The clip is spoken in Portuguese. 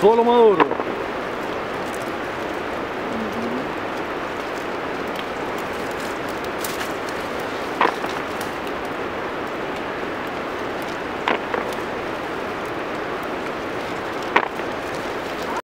Solo Maduro.